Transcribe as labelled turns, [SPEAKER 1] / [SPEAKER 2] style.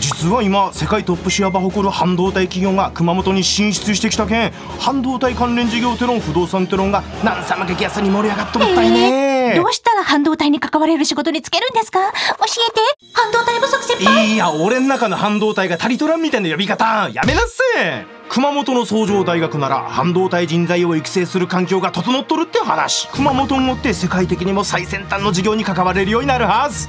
[SPEAKER 1] 実は今世界トップシェアば誇る半導体企業が熊本に進出してきたけん半導体関連事業テロン不動産テロンが何様激安に盛り上がっとったいね、
[SPEAKER 2] えー、どうしたら半導体に関われる仕事につけるんですか？教えて。半導体不足先輩。
[SPEAKER 1] いや俺ん中の半導体が足りとらんみたいな呼び方やめなっせ。熊本の創業大学なら半導体人材を育成する環境が整っとるって話。熊本をもって世界的にも最先端の事業に関われるようになるはず。